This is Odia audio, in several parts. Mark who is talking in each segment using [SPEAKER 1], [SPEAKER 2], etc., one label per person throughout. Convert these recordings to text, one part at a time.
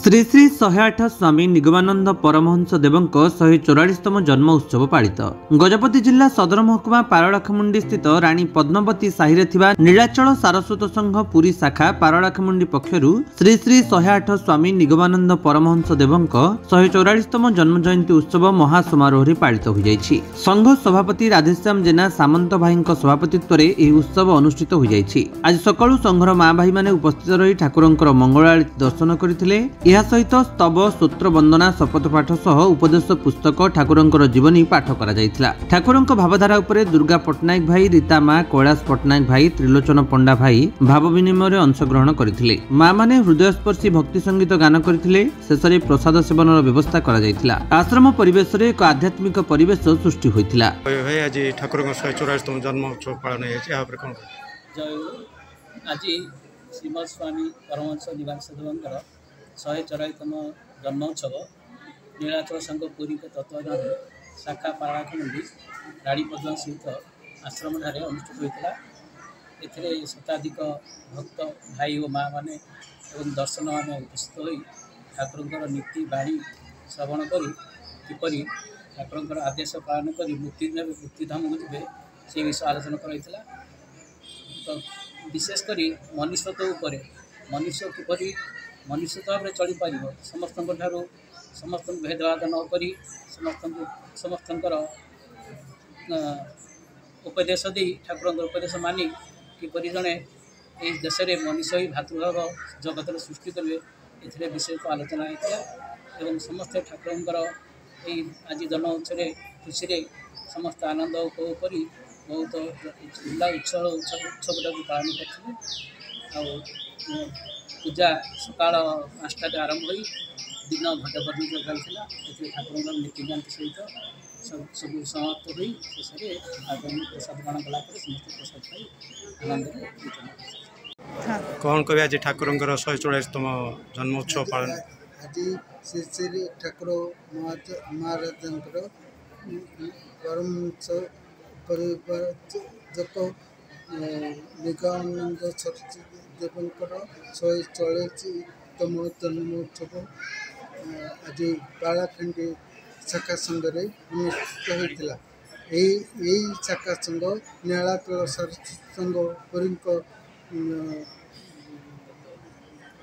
[SPEAKER 1] ଶ୍ରୀ ଶ୍ରୀ ଶହେ ଆଠ ସ୍ୱାମୀ ନିଗମାନନ୍ଦ ପରମହଂସ ଦେବଙ୍କ ଶହେ ଚଉରାଳିଶତମ ଜନ୍ମ ଉତ୍ସବ ପାଳିତ। ଗଜପତି ଜିଲ୍ଲା ସଦର ମହକୁମା ପାରଳାଖେମୁଣ୍ଡି ସ୍ଥିତ ରାଣୀ ପଦ୍ମବତୀ ସାହିରେ ଥିବା ନୀଳାଚଳ ସାରସ୍ୱତ ସଂଘ ପୁରୀ ଶାଖା ପାରଳାଖେମୁଣ୍ଡି ପକ୍ଷରୁ ଶ୍ରୀ ଶ୍ରୀ ଶହେ ଆଠ ସ୍ୱାମୀ ନିଗମାନନ୍ଦ ପରମହଂସ ଦେବଙ୍କ ଶହେ ଚଉରାଳିଶତମ ଜନ୍ମ ଜୟନ୍ତୀ ଉତ୍ସବ ମହାସମାରୋହରେ ପାଳିତ ହୋଇଯାଇଛି। ସଂଘ ସଭାପତି ରାଧେଶ୍ୟାମ ଜେନା ସାମନ୍ତ ଭାଇଙ୍କ ସଭାପତିତ୍ୱରେ ଏହି ଉତ୍ସବ ଅନୁଷ୍ଠିତ ହୋଇଯାଇଛି। ଆଜି ସକାଳୁ ସଂଘର ମା ଭାଇମାନେ ଉପସ୍ଥିତ ରହି ଠାକୁରଙ୍କର ମଙ୍ଗଳ ଦର୍ଶନ କରିଥିଲେ। ଏହା ସହିତ ସ୍ତବ ସୂତ୍ର ବନ୍ଦନା ଶପଥ ପାଠ ସହ ଉପଦେଶ ପୁସ୍ତକ ଠାକୁରଙ୍କର ଜୀବନୀ ପାଠ କରାଯାଇଥିଲା। ଠାକୁରଙ୍କ ଭାବଧାରା ଉପରେ ଦୁର୍ଗା ପଟ୍ଟନାୟକ ଭାଇ ରୀତା ମା କୈଳାସ ପଟ୍ଟନାୟକ ଭାଇ ତ୍ରିଲୋଚନ ପଣ୍ଡା ଭାଇ ଭାବ ବିନିମୟରେ ଅଂଶଗ୍ରହଣ କରିଥିଲେ। ମା ମାନେ ହୃଦୟସ୍ପର୍ଶୀ ଭକ୍ତି ସଙ୍ଗୀତ ଗାନ କରିଥିଲେ। ଶେଷରେ ପ୍ରସାଦ ସେବନର ବ୍ୟବସ୍ଥା କରାଯାଇଥିଲା। ଆଶ୍ରମ ପରିବେଶରେ ଏକ ଆଧ୍ୟାତ୍ମିକ ପରିବେଶ ସୃଷ୍ଟି ହୋଇଥିଲା।
[SPEAKER 2] ଆଜି ଠାକୁରଙ୍କ ଶହେ ଚଉରାଳିଶତମ ଜନ୍ମ ଉତ୍ସବ ପାଳନ ହେଇଯାଇଛି ଏହା ଉପରେ କ'ଣ
[SPEAKER 3] ଆଜି ଶ୍ରୀମଦ ସ୍ୱାମୀ ପରମହଂସ ନିବାସ ଦେବଙ୍କର ଶହେ ଚଉରାଳିତମ ଜନ୍ମ ଉତ୍ସବ ନୀଳାଚଳ ସଂଘ ପୁରୀଙ୍କ ତତ୍ତ୍ୱାବଧାନରେ ଶାଖା ପାରାଖଣ୍ଡି ରାଣୀ ପଦ୍ମ ସହିତ ଆଶ୍ରମଠାରେ ଅନୁଷ୍ଠିତ ହୋଇଥିଲା। ଏଥିରେ ଶତାଧିକ ଭକ୍ତ ଭାଇ ଓ ମା ମାନେ ଏବଂ ଦର୍ଶନମାନେ ଉପସ୍ଥିତ ହୋଇ ଠାକୁରଙ୍କର ନୀତି ବାଣୀ ଶ୍ରବଣ କରି କିପରି ଠାକୁରଙ୍କର ଆଦେଶ ପାଳନ କରି ମୁକ୍ତି ନେବେ ମୁକ୍ତିଧାମକୁ ଯିବେ ସେ ବିଷୟ ଆଲୋଚନା କରାଯାଇଥିଲା। ତ ବିଶେଷ କରି ମନୁଷ୍ୟତ୍ୱ ଉପରେ ମନୁଷ୍ୟ କିପରି ମନୁଷ୍ୟତ୍ୱ ଭାବରେ ଚଳିପାରିବ। ସମସ୍ତଙ୍କ ଠାରୁ ସମସ୍ତଙ୍କୁ ଭେଦଭାବ ନ କରି ସମସ୍ତଙ୍କୁ ସମସ୍ତଙ୍କର ଅ, ଉପଦେଶ ଦେଇ ଠାକୁରଙ୍କର ଉପଦେଶ ମାନି କିପରି ଜଣେ ଏହି ଦେଶରେ ମଣିଷ ହିଁ ଭାତୃଭାବ ଜଗତରେ ସୃଷ୍ଟି କରିବେ ଏଥିରେ ବିଶେଷ ଆଲୋଚନା ହୋଇଥିଲା ଏବଂ ସମସ୍ତେ ଠାକୁରଙ୍କର ଏହି ଆଜି ଜନ୍ମ ଉତ୍ସବରେ ଖୁସିରେ ସମସ୍ତେ ଆନନ୍ଦ ଉପଭୋଗ କରି ବହୁତ ଜିଲ୍ଲା ଉତ୍ସବ ଉତ୍ସବ ଉତ୍ସବଟାକୁ ପାଳନ କରିଥିଲେ। ଆଉ ଉଁ, ପୂଜା ସକାଳ ପାଞ୍ଚଟାରେ ଆରମ୍ଭ ହୋଇ ଦିନ ଘଣ୍ଟା ପର୍ଯ୍ୟନ୍ତ ଚାଲିଥିଲା ଏଥିରେ ଠାକୁରଙ୍କର ନୀତିକାନ୍ତି ସହିତ ସବୁ ସବୁ ସମାପ୍ତ ହୋଇ ଶେଷରେ ଆଗାମୀ ପ୍ରସାଦ ଗ୍ରହଣ କଲା ପରେ ସମସ୍ତେ ପ୍ରସାଦ ପାଇ ଆନନ୍ଦରେ ବିତରଣ କରିଥିଲେ।
[SPEAKER 2] କ'ଣ କହିବେ ଆଜି ଠାକୁରଙ୍କର ଶହେ ଚଉରାଳିଶତମ ଜନ୍ମ ଉତ୍ସବ ପାଳନ
[SPEAKER 4] ଆଜି ଶ୍ରୀ ଶ୍ରୀ ଠାକୁର ମହାଜ- ମହାରାଜାଙ୍କର ପରମହଂସ ପରିବାରକ ନିଗମାନନ୍ଦ ସରସ୍ୱତୀ ଦେବଙ୍କର ଶହେ ଚଉରାଳିଶତମ ଜନ୍ମ ଉତ୍ସବ। ଆଜି ବାଳାଖଣ୍ଡି ଶାଖା ସଂଘରେ ଅନୁଷ୍ଠିତ ହୋଇଥିଲା। ଏହି ଏହି ଶାଖା ସଂଘ ନୀଳାଚଳ ସରସ୍ୱତୀ ସଂଘ ପୁରୀଙ୍କ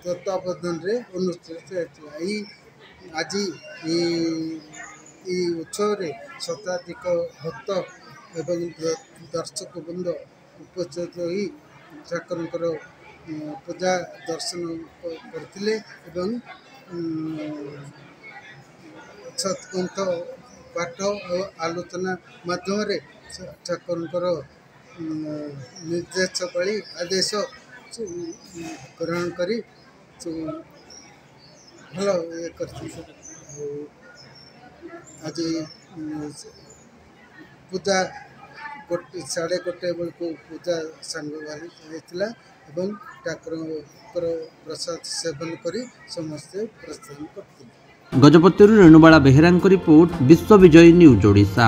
[SPEAKER 4] ତତ୍ତ୍ୱାବଧାନରେ ଅନୁଷ୍ଠିତ ହୋଇଥିଲା। ଏହି ଆଜି ଏହି ଉତ୍ସବରେ ଶତାଧିକ ଭକ୍ତ ଏବଂ ଦର୍ଶକ ବୃନ୍ଦ ଉପସ୍ଥିତ ହୋଇ ଠାକୁରଙ୍କର ପୂଜା ଦର୍ଶନ କରିଥିଲେ ଏବଂ ଉଁ, ସତ୍ଗ୍ରନ୍ଥ ପାଠ ଓ ଆଲୋଚନା ମାଧ୍ୟମରେ ଠାକୁରଙ୍କର ଉଁ, ନିର୍ଦ୍ଦେଶାବଳୀ ଆଦେଶ ଗ୍ରହଣ କରି ଭଲ ଇଏ କରିଥିଲେ। ଆଜି ପୂଜା ସାଢ଼େ ଗୋଟେ ବେଳକୁ ପୂଜା ସାଙ୍ଗ ବାହାରି ହେଇଥିଲା ଏବଂ ଠାକୁରଙ୍କର ପ୍ରସାଦ ସେବନ କରି ସମସ୍ତେ ପ୍ରସ୍ଥାନ କରିଥିଲେ।
[SPEAKER 1] ଗଜପତିରୁ ରେଣୁବାଳା ବେହେରାଙ୍କ ରିପୋର୍ଟ ବିଶ୍ୱ ବିଜୟ ନ୍ୟୁଜ୍ ଓଡ଼ିଶା।